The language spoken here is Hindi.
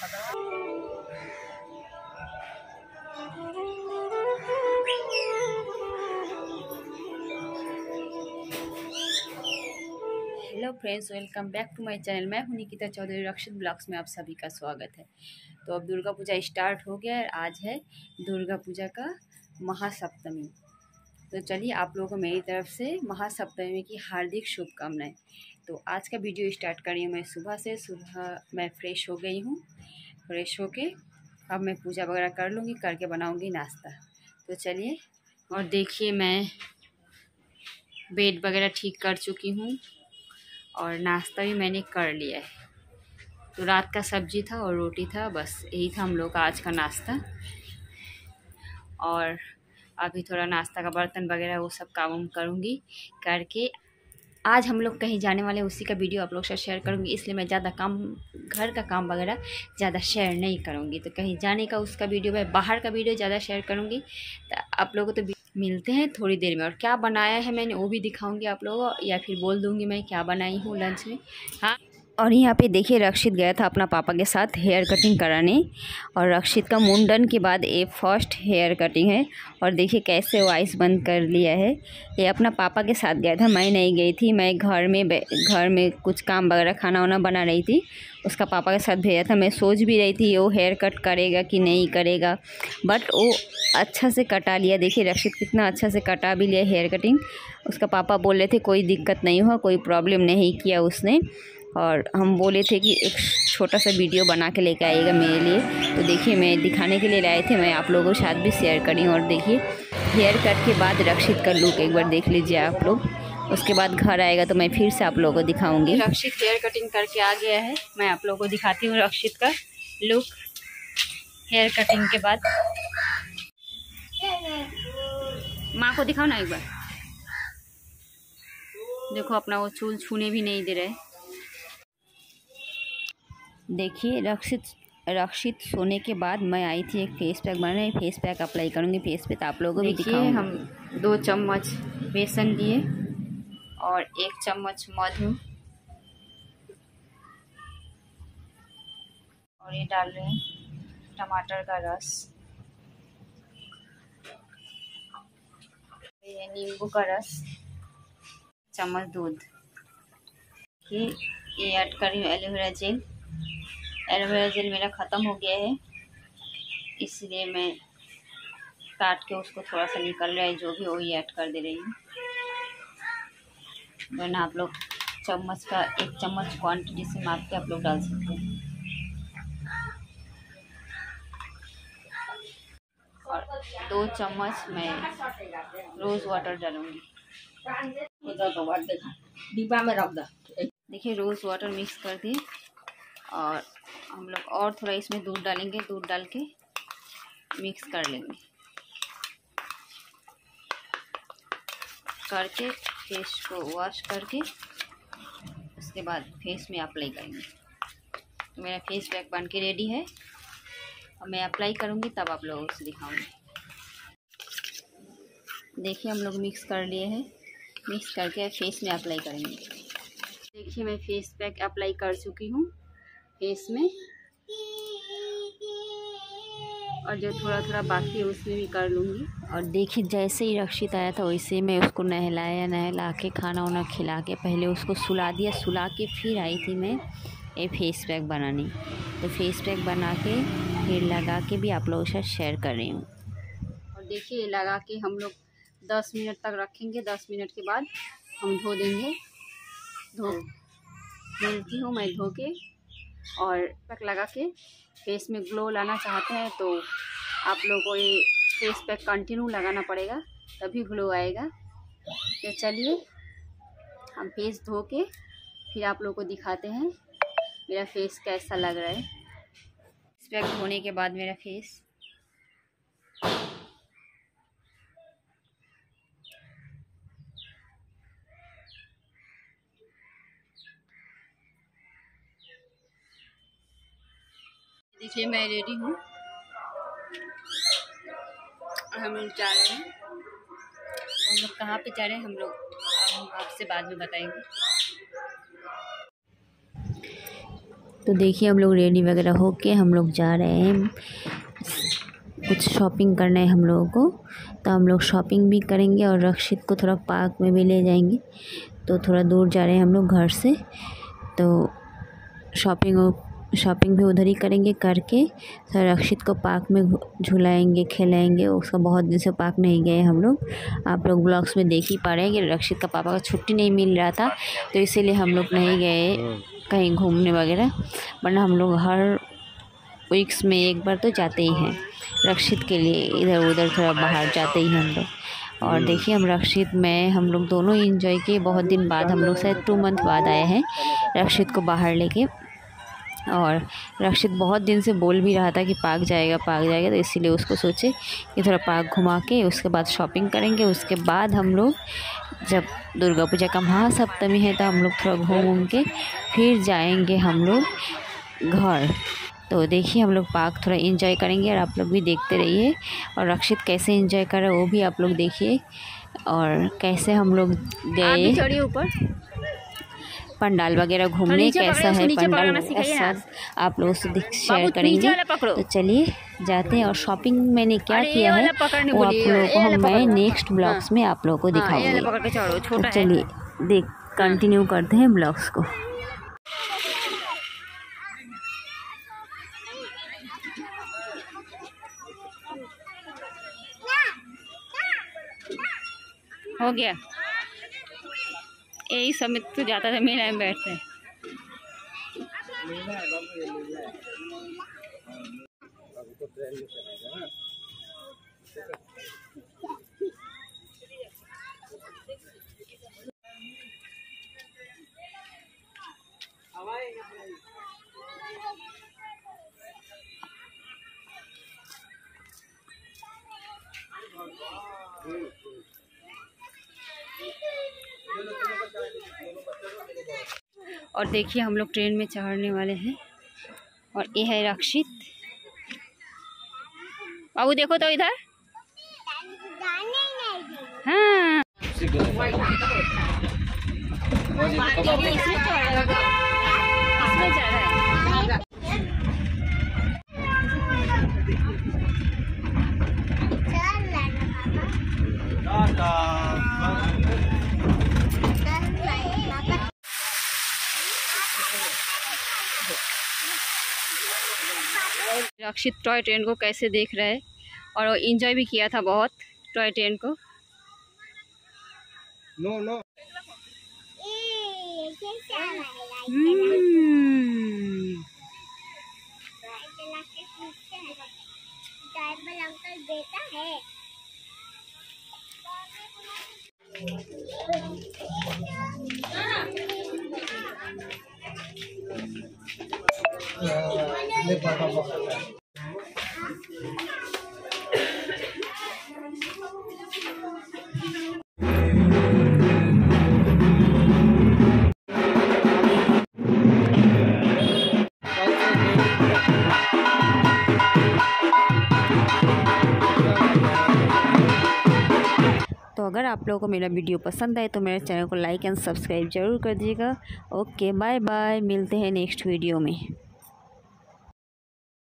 Hello friends, welcome back to my channel. मैं हूँ निकिता चौधरी, रक्षित ब्लॉग्स में आप सभी का स्वागत है। तो अब दुर्गा पूजा स्टार्ट हो गया है। आज है दुर्गा पूजा का महासप्तमी। तो चलिए आप लोगों को मेरी तरफ़ से महासप्तमी की हार्दिक शुभकामनाएँ। तो आज का वीडियो स्टार्ट करी हूँ मैं सुबह से। सुबह मैं फ्रेश हो गई हूँ, फ्रेश होके अब मैं पूजा वगैरह कर लूँगी, करके बनाऊँगी नाश्ता। तो चलिए, और देखिए मैं बेड वगैरह ठीक कर चुकी हूँ और नाश्ता भी मैंने कर लिया है। तो रात का सब्ज़ी था और रोटी था, बस यही था हम लोग का आज का नाश्ता। और अभी थोड़ा नाश्ता का बर्तन वगैरह वो सब काम करूँगी, करके आज हम लोग कहीं जाने वाले उसी का वीडियो आप लोग से शेयर करूँगी, इसलिए मैं ज़्यादा काम, घर का काम वगैरह ज़्यादा शेयर नहीं करूँगी। तो कहीं जाने का, उसका वीडियो, मैं बाहर का वीडियो ज़्यादा शेयर करूँगी। तो आप लोगों को तो मिलते हैं थोड़ी देर में। और क्या बनाया है मैंने, वो भी दिखाऊँगी आप लोगों या फिर बोल दूँगी मैं क्या बनाई हूँ लंच में। हाँ। और यहाँ पे देखिए रक्षित गया था अपना पापा के साथ हेयर कटिंग कराने। और रक्षित का मुंडन के बाद ये फ़र्स्ट हेयर कटिंग है। और देखिए कैसे वो आइस बंद कर लिया है। ये अपना पापा के साथ गया था, मैं नहीं गई थी। मैं घर में घर में कुछ काम वगैरह खाना वाना बना रही थी। उसका पापा के साथ भेजा था। मैं सोच भी रही थी वो हेयर कट करेगा कि नहीं करेगा। बट वो अच्छा से कटा लिया। देखिए रक्षित कितना अच्छा से कटा भी लिया हेयर कटिंग। उसका पापा बोल रहे थे, कोई दिक्कत नहीं हुआ, कोई प्रॉब्लम नहीं किया उसने। और हम बोले थे कि एक छोटा सा वीडियो बना के लेके आइएगा मेरे लिए। तो देखिए, मैं दिखाने के लिए लाए थे, मैं आप लोगों के साथ भी शेयर करी और देखिए हेयर कट के बाद रक्षित का लुक एक बार देख लीजिए आप लोग। उसके बाद घर आएगा तो मैं फिर से आप लोगों को दिखाऊँगी। रक्षित हेयर कटिंग करके आ गया है। मैं आप लोगों को दिखाती हूँ रक्षित का लुक हेयर कटिंग के बाद। माँ को दिखाओ ना एक बार। देखो, अपना वो चूल छूने भी नहीं दे रहे। देखिए रक्षित रक्षित सोने के बाद मैं आई थी एक फेस पैक बनाने। फेस पैक अप्लाई करूँगी फेस पे तो आप लोगों को भी दिखाऊँगी। हम दो चम्मच बेसन लिए और एक चम्मच मधु। और ये डाल रहे हैं टमाटर का रस। ये नींबू का रस चम्मच दूध। ये ऐड कर रही हूँ एलोवेरा जेल। एलोवेरा जेल मेरा ख़त्म हो गया है। इसलिए मैं काट के उसको थोड़ा सा निकल रहा है जो भी वही ऐड कर दे रही हूँ। वरना आप लोग चम्मच का एक चम्मच क्वांटिटी से माप के आप लोग डाल सकते हैं। और दो चम्मच मैं रोज़ वाटर डालूँगी। डिब्बा में रख दो। देखिए रोज़ वाटर मिक्स कर दिए और हम लोग और थोड़ा इसमें दूध डालेंगे, दूध डाल के मिक्स कर लेंगे। करके फेस को वॉश करके उसके बाद फेस में अप्लाई करेंगे। तो मेरा फेस पैक बन के रेडी है। और मैं अप्लाई करूँगी, तब आप लोगों से दिखाऊँगी। देखिए हम लोग मिक्स कर लिए हैं। मिक्स करके फेस में अप्लाई करेंगे। देखिए मैं फेस पैक अप्लाई कर चुकी हूँ। फेस में। और जो थोड़ा थोड़ा बाकी है उसमें भी कर लूँगी। और देखिए जैसे ही रक्षित आया था वैसे मैं उसको नहलाया नहला के खाना वाना खिला के पहले उसको सुला दिया सुला के फिर आई थी मैं ये फेस पैक बनाने। तो फेस पैक बना के फिर लगा के भी आप लोगों के साथ शेयर कर रही हूँ। और देखिए लगा के हम लोग दस मिनट तक रखेंगे। दस मिनट के बाद हम धो देंगे। धो मिलती हूँ मैं धो के और पैक लगा के फेस में ग्लो लाना चाहते हैं तो आप लोगों को ये फेस पैक कंटिन्यू लगाना पड़ेगा, तभी ग्लो आएगा। तो चलिए, हम फेस धो के फिर आप लोगों को दिखाते हैं, मेरा फेस कैसा लग रहा है। इस पैक धोने के बाद मेरा फेस देखिए, मैं रेडी हूँ। हम लोग जा रहे हैं। हम लोग कहाँ पे जा रहे हैं, हम लोग हम आपसे बाद में बताएँगे। तो देखिए, हम लोग रेडी वगैरह होके हम लोग जा रहे हैं। कुछ शॉपिंग करना है हम लोगों को। तो हम लोग शॉपिंग भी करेंगे और रक्षित को थोड़ा पार्क में भी ले जाएँगे। तो थोड़ा दूर जा रहे हैं हम लोग घर से। तो शॉपिंग शॉपिंग भी उधर ही करेंगे करके सर रक्षित को पार्क में झुलाएँगे खिलाएँगे उसका बहुत दिन से पार्क नहीं गए हम लोग। आप लोग ब्लॉग्स में देख ही पा रहे हैं कि रक्षित का पापा का छुट्टी नहीं मिल रहा था तो इसीलिए हम लोग नहीं गए कहीं घूमने वगैरह। वरना हम लोग हर वीक्स में एक बार तो जाते ही हैं। रक्षित के लिए इधर उधर थोड़ा बाहर जाते ही हम लोग। और देखिए हम रक्षित में हम लोग दोनों ही इंजॉय किए। बहुत दिन बाद हम लोग शायद टू मंथ बाद आए हैं रक्षित को बाहर लेके। और रक्षित बहुत दिन से बोल भी रहा था कि पार्क जाएगा पार्क जाएगा तो इसीलिए उसको सोचे कि थोड़ा पार्क घुमा के उसके बाद शॉपिंग करेंगे। उसके बाद हम लोग जब दुर्गा पूजा का महासप्तमी है तो हम लोग थोड़ा घूम घूम के फिर जाएँगे हम लोग घर। तो देखिए हम लोग पार्क थोड़ा इन्जॉय करेंगे और आप लोग भी देखते रहिए। और रक्षित कैसे इन्जॉय कर रहे वो भी आप लोग देखिए। और कैसे हम लोग गए। ऊपर। पंडाल वगैरह घूमने कैसा है पंडाल ऐसा आप लोगों से शेयर करेंगे। तो चलिए जाते हैं और शॉपिंग मैंने क्या किया है? वो आप लोगों को हम मैं नेक्स्ट ब्लॉग्स में आप लोगों को दिखाऊँगी। तो चलिए देख कंटिन्यू करते हैं ब्लॉग्स को। हो गया। यही समय तो जाता था मेला में बैठते। और देखिए हम लोग ट्रेन में चढ़ने वाले हैं। और ये है रक्षित। बाबू देखो तो इधर। हाँ। इसमें जा रहा है। रक्षित टॉय ट्रेन को कैसे देख रहा है और वो इंजॉय भी किया था बहुत टॉय ट्रेन को। नो नो बेटा है तो अगर आप लोगों को मेरा वीडियो पसंद आए तो मेरे चैनल को लाइक एंड सब्सक्राइब ज़रूर कर दीजिएगा। ओके बाय बाय मिलते हैं नेक्स्ट वीडियो में।